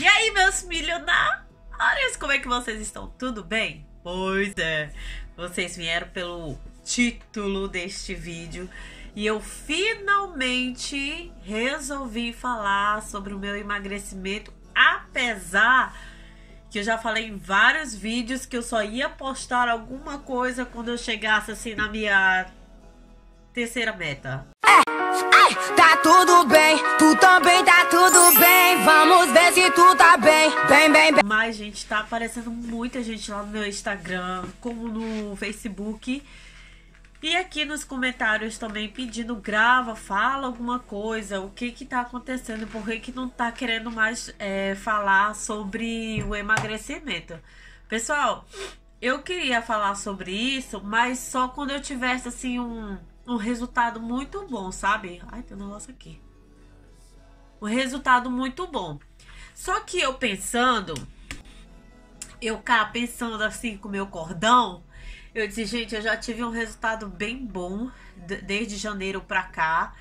E aí, meus milionários, como é que vocês estão? Tudo bem? Pois é, vocês vieram pelo título deste vídeo e eu finalmente resolvi falar sobre o meu emagrecimento, apesar que eu já falei em vários vídeos que eu só ia postar alguma coisa quando eu chegasse assim na minha terceira meta. Tá tudo bem, tu também tá tudo bem. Vamos ver se tu tá bem, bem, bem, bem. Mas, gente, tá aparecendo muita gente lá no meu Instagram, como no Facebook. E aqui nos comentários também pedindo grava, fala alguma coisa, o que que tá acontecendo, por que que não tá querendo mais é, falar sobre o emagrecimento. Pessoal, eu queria falar sobre isso, mas só quando eu tivesse assim um um resultado muito bom, sabe? Ai, tem um negócio aqui. Um resultado muito bom. Só que eu pensando, eu cá pensando assim com meu cordão, eu disse, gente, eu já tive um resultado bem bom desde janeiro pra cá.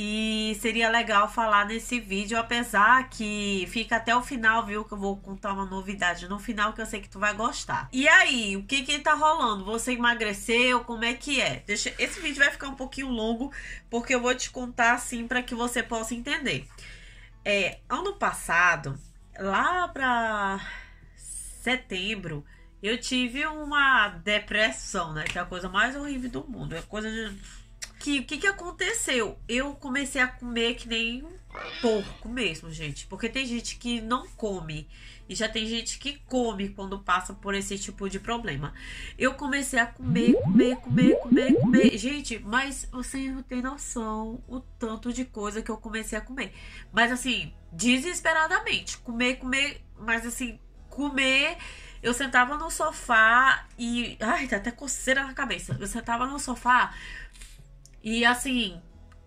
E seria legal falar nesse vídeo, apesar que fica até o final, viu? Que eu vou contar uma novidade no final que eu sei que tu vai gostar. E aí, o que que tá rolando? Você emagreceu? Como é que é? Deixa... Esse vídeo vai ficar um pouquinho longo, porque eu vou te contar assim para que você possa entender. É, ano passado, lá pra setembro, eu tive uma depressão, né? Que é a coisa mais horrível do mundo. É coisa de que o que, que aconteceu? Eu comecei a comer que nem um porco mesmo, gente. Porque tem gente que não come. E já tem gente que come quando passa por esse tipo de problema. Eu comecei a comer, comer, comer, comer, comer. Gente, mas você não tem noção o tanto de coisa que eu comecei a comer. Mas assim, desesperadamente. Comer, comer, mas assim, comer. Eu sentava no sofá e. Ai, tá até coceira na cabeça. Eu sentava no sofá e assim,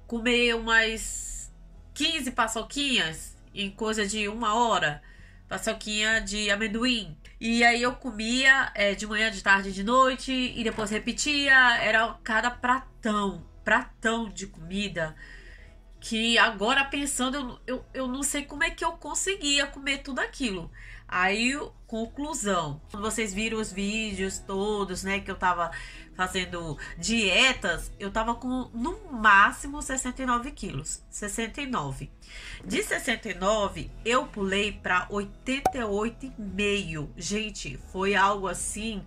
comer umas 15 paçoquinhas em coisa de uma hora. Paçoquinha de amendoim. E aí eu comia é, de manhã, de tarde, de noite. E depois repetia. Era cada pratão. Pratão de comida. Que agora pensando, eu, eu, eu não sei como é que eu conseguia comer tudo aquilo. Aí, conclusão. Vocês viram os vídeos todos, né? Que eu tava fazendo dietas, eu tava com no máximo 69 quilos. 69. De 69, eu pulei para 88,5. Gente, foi algo assim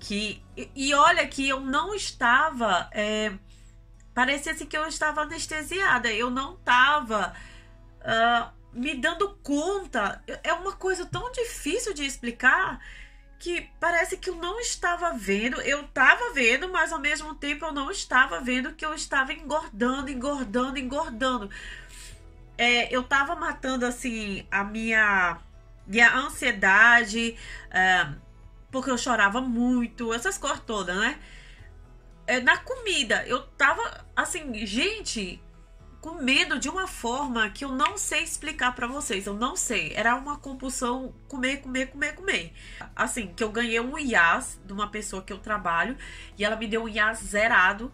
que. E olha que eu não estava. É, parecia assim que eu estava anestesiada. Eu não estava. Uh, me dando conta. É uma coisa tão difícil de explicar que parece que eu não estava vendo. Eu estava vendo, mas ao mesmo tempo eu não estava vendo que eu estava engordando, engordando, engordando. É, eu estava matando assim a minha minha ansiedade, é, porque eu chorava muito, essas coisas todas, né? É, na comida, eu tava assim, gente, comendo de uma forma que eu não sei explicar para vocês. Eu não sei. Era uma compulsão comer, comer, comer, comer. Assim, que eu ganhei um IAS de uma pessoa que eu trabalho e ela me deu um IAS zerado.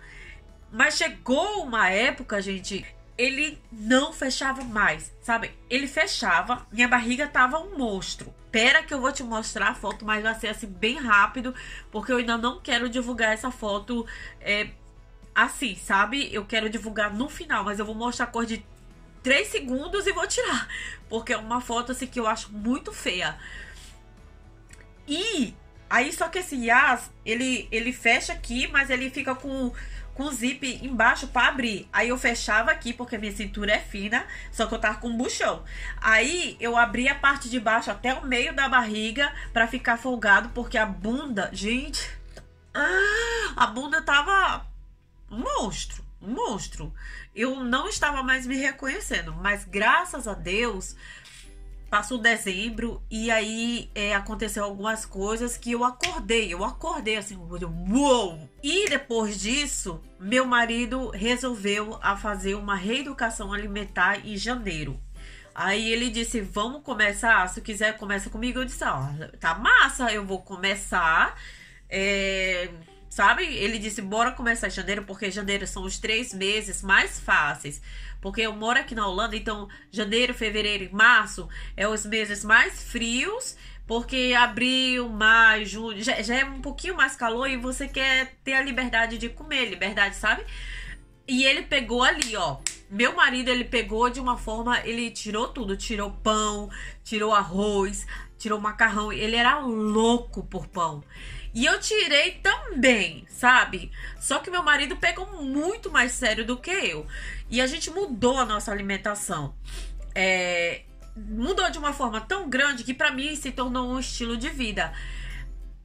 Mas chegou uma época, gente, ele não fechava mais, sabe? Ele fechava, minha barriga tava um monstro. Pera que eu vou te mostrar a foto, mas vai ser assim bem rápido, porque eu ainda não quero divulgar essa foto é, assim, sabe? Eu quero divulgar no final, mas eu vou mostrar a cor de 3 segundos e vou tirar. Porque é uma foto assim que eu acho muito feia. E aí só que esse Yas, ele, ele fecha aqui, mas ele fica com com zip embaixo para abrir. Aí eu fechava aqui porque minha cintura é fina, só que eu tava com um buchão. Aí eu abri a parte de baixo até o meio da barriga para ficar folgado porque a bunda, gente, a bunda tava monstro, monstro. Eu não estava mais me reconhecendo, mas graças a Deus passou dezembro e aí é, aconteceu algumas coisas que eu acordei. Eu acordei assim, uou! E depois disso, meu marido resolveu a fazer uma reeducação alimentar em janeiro. Aí ele disse: Vamos começar. Se quiser, começa comigo. Eu disse: Ó, tá massa, eu vou começar. É sabe? Ele disse: bora começar em janeiro, porque janeiro são os três meses mais fáceis. Porque eu moro aqui na Holanda, então janeiro, fevereiro e março é os meses mais frios. Porque abril, maio, junho já, já é um pouquinho mais calor e você quer ter a liberdade de comer, liberdade, sabe? E ele pegou ali, ó. Meu marido, ele pegou de uma forma, ele tirou tudo, tirou pão, tirou arroz, tirou macarrão. Ele era louco por pão. E eu tirei também, sabe? Só que meu marido pegou muito mais sério do que eu. E a gente mudou a nossa alimentação. É, mudou de uma forma tão grande que para mim se tornou um estilo de vida.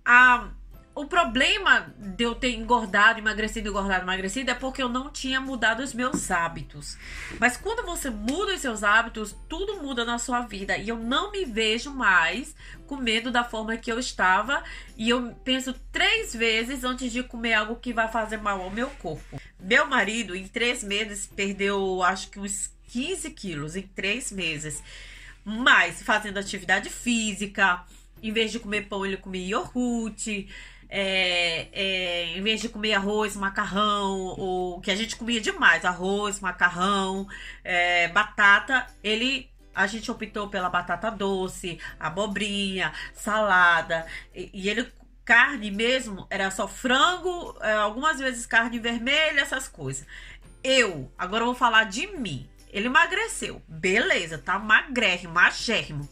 A o problema de eu ter engordado, emagrecido, engordado, emagrecido é porque eu não tinha mudado os meus hábitos. Mas quando você muda os seus hábitos, tudo muda na sua vida. E eu não me vejo mais comendo da forma que eu estava. E eu penso três vezes antes de comer algo que vai fazer mal ao meu corpo. Meu marido, em três meses, perdeu acho que uns 15 quilos em três meses. Mas fazendo atividade física. Em vez de comer pão, ele comia iogurte é, é, em vez de comer arroz, macarrão, o que a gente comia demais, arroz, macarrão, é, batata, ele a gente optou pela batata doce, abobrinha, salada, e, e ele carne mesmo era só frango, é, algumas vezes carne vermelha, essas coisas. Eu, agora eu vou falar de mim. Ele emagreceu, beleza, tá magrérrimo, magérrimo.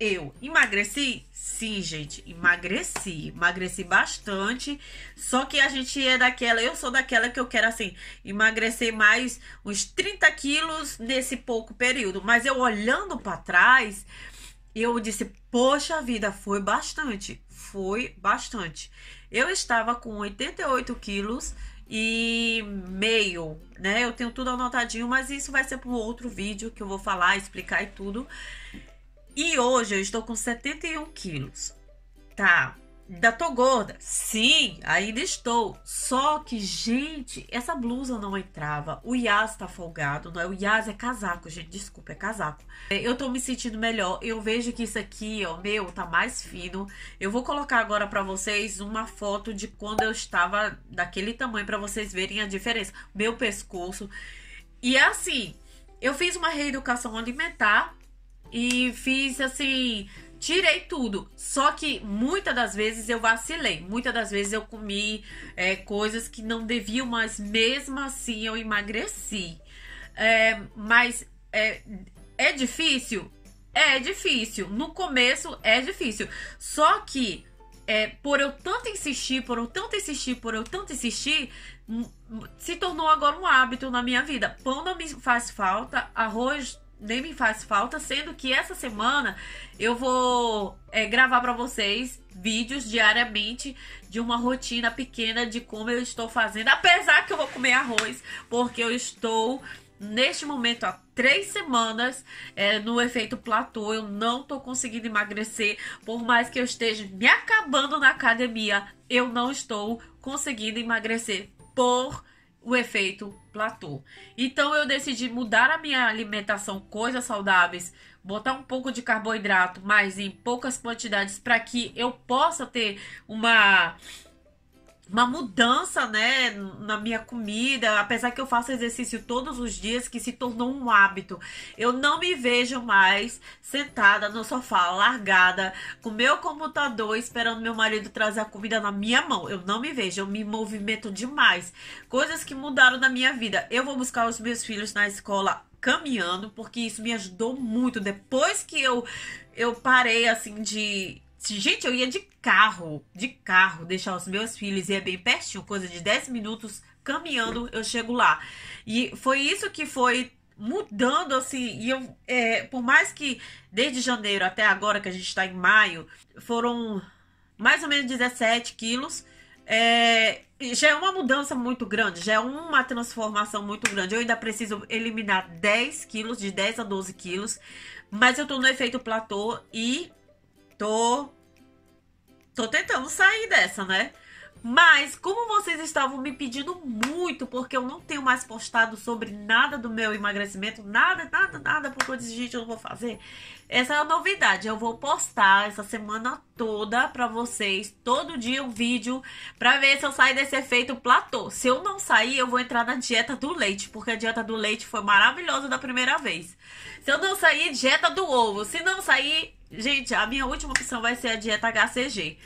Eu emagreci? Sim, gente, emagreci. Emagreci bastante. Só que a gente é daquela, eu sou daquela que eu quero, assim, emagrecer mais uns 30 quilos nesse pouco período. Mas eu olhando para trás, eu disse, poxa vida, foi bastante. Foi bastante. Eu estava com 88 quilos e meio, né? Eu tenho tudo anotadinho, mas isso vai ser para outro vídeo que eu vou falar, explicar e tudo. E hoje eu estou com 71 quilos. Tá. Ainda tô gorda? Sim, ainda estou. Só que, gente, essa blusa não entrava. O Yas tá folgado, não é? O Yas é casaco, gente. Desculpa, é casaco. Eu tô me sentindo melhor. Eu vejo que isso aqui, ó, meu, tá mais fino. Eu vou colocar agora para vocês uma foto de quando eu estava daquele tamanho para vocês verem a diferença. Meu pescoço. E é assim, eu fiz uma reeducação alimentar e fiz assim, tirei tudo. Só que muitas das vezes eu vacilei. Muitas das vezes eu comi é, coisas que não deviam, mas mesmo assim eu emagreci. É, mas é, é difícil? É difícil. No começo é difícil. Só que é, por eu tanto insistir, por eu tanto insistir, por eu tanto insistir, se tornou agora um hábito na minha vida. Pão não me faz falta, arroz nem me faz falta, sendo que essa semana eu vou é, gravar para vocês vídeos diariamente de uma rotina pequena de como eu estou fazendo, apesar que eu vou comer arroz, porque eu estou neste momento há três semanas é, no efeito platô, eu não tô conseguindo emagrecer, por mais que eu esteja me acabando na academia, eu não estou conseguindo emagrecer por o efeito platô. Então eu decidi mudar a minha alimentação, coisas saudáveis, botar um pouco de carboidrato, mas em poucas quantidades para que eu possa ter uma uma mudança, né, na minha comida, apesar que eu faço exercício todos os dias, que se tornou um hábito. Eu não me vejo mais sentada no sofá, largada, com meu computador, esperando meu marido trazer a comida na minha mão. Eu não me vejo, eu me movimento demais. Coisas que mudaram na minha vida. Eu vou buscar os meus filhos na escola caminhando, porque isso me ajudou muito. Depois que eu eu parei assim de Gente, eu ia de carro, de carro, deixar os meus filhos, ia bem pertinho, coisa de 10 minutos caminhando, eu chego lá. E foi isso que foi mudando assim. E eu, é, por mais que desde janeiro até agora, que a gente está em maio, foram mais ou menos 17 quilos. É, já é uma mudança muito grande, já é uma transformação muito grande. Eu ainda preciso eliminar 10 quilos, de 10 a 12 quilos, mas eu tô no efeito platô e tô tô tentando sair dessa, né? Mas, como vocês estavam me pedindo muito, porque eu não tenho mais postado sobre nada do meu emagrecimento, nada, nada, nada, porque eu disse, gente, eu não vou fazer. Essa é a novidade. Eu vou postar essa semana toda pra vocês, todo dia um vídeo, pra ver se eu saio desse efeito platô. Se eu não sair, eu vou entrar na dieta do leite, porque a dieta do leite foi maravilhosa da primeira vez. Se eu não sair, dieta do ovo. Se não sair, gente, a minha última opção vai ser a dieta HCG.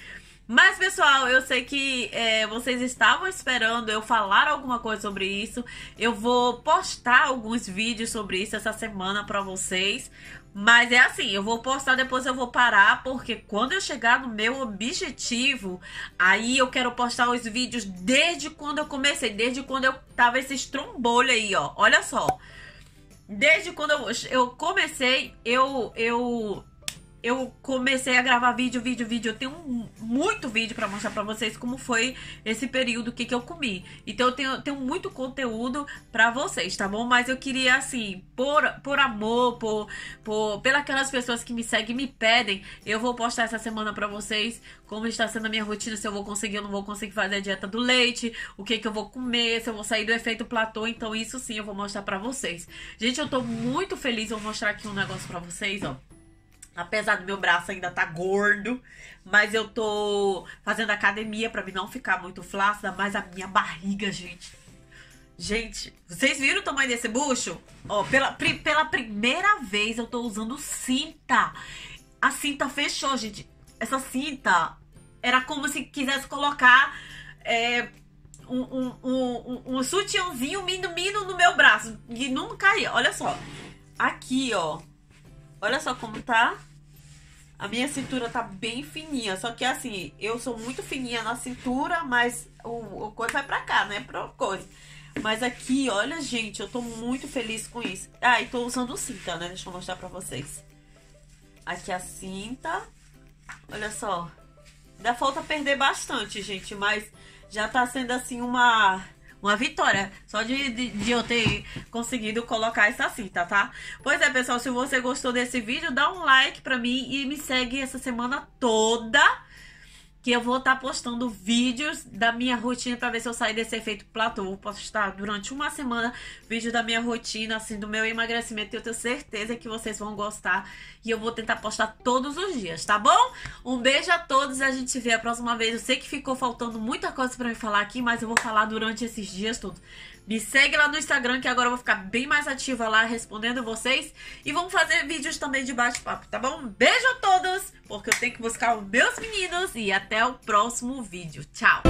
Mas, pessoal, eu sei que é, vocês estavam esperando eu falar alguma coisa sobre isso. Eu vou postar alguns vídeos sobre isso essa semana para vocês. Mas é assim, eu vou postar, depois eu vou parar, porque quando eu chegar no meu objetivo, aí eu quero postar os vídeos desde quando eu comecei, desde quando eu tava esse estrombolho aí, ó. Olha só. Desde quando eu, eu comecei, eu, eu eu comecei a gravar vídeo, vídeo, vídeo. Eu tenho muito vídeo para mostrar para vocês como foi esse período que, que eu comi. Então eu tenho, tenho muito conteúdo para vocês, tá bom? Mas eu queria, assim, por, por amor, por, por pelas pessoas que me seguem me pedem, eu vou postar essa semana para vocês como está sendo a minha rotina, se eu vou conseguir ou não vou conseguir fazer a dieta do leite, o que que eu vou comer, se eu vou sair do efeito platô. Então isso sim eu vou mostrar para vocês. Gente, eu tô muito feliz. Eu vou mostrar aqui um negócio para vocês, ó. Apesar do meu braço ainda tá gordo, mas eu tô fazendo academia para mim não ficar muito flácida, mas a minha barriga, gente. Gente, vocês viram o tamanho desse bucho? Ó, pela, pela primeira vez eu tô usando cinta. A cinta fechou, gente. Essa cinta era como se quisesse colocar é, um, um, um, um, sutiãozinho mino mino no meu braço. E não caía. Olha só. Aqui, ó. Olha só como tá. A minha cintura tá bem fininha. Só que assim, eu sou muito fininha na cintura, mas o, o coisa vai pra cá, né? Pra coisa. Mas aqui, olha, gente, eu tô muito feliz com isso. Ah, e tô usando cinta, né? Deixa eu mostrar pra vocês. Aqui a cinta. Olha só. Ainda falta perder bastante, gente, mas já tá sendo assim uma uma vitória. Só de, de, de, eu ter conseguido colocar essa cinta, tá? Pois é, pessoal, se você gostou desse vídeo, dá um like pra mim e me segue essa semana toda que eu vou estar tá postando vídeos da minha rotina para ver se eu sair desse efeito platô. Vou postar durante uma semana vídeos da minha rotina, assim, do meu emagrecimento. Eu tenho certeza que vocês vão gostar. E eu vou tentar postar todos os dias, tá bom? Um beijo a todos e a gente se vê a próxima vez. Eu sei que ficou faltando muita coisa para me falar aqui, mas eu vou falar durante esses dias todos. Me segue lá no Instagram que agora eu vou ficar bem mais ativa lá respondendo vocês. E vamos fazer vídeos também de bate-papo, tá bom? beijo a todos, porque eu tenho que buscar os meus meninos. E até o próximo vídeo. Tchau!